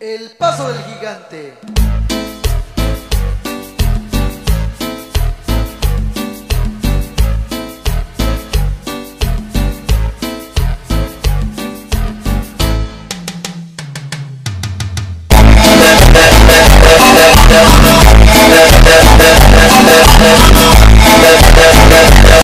El paso del gigante.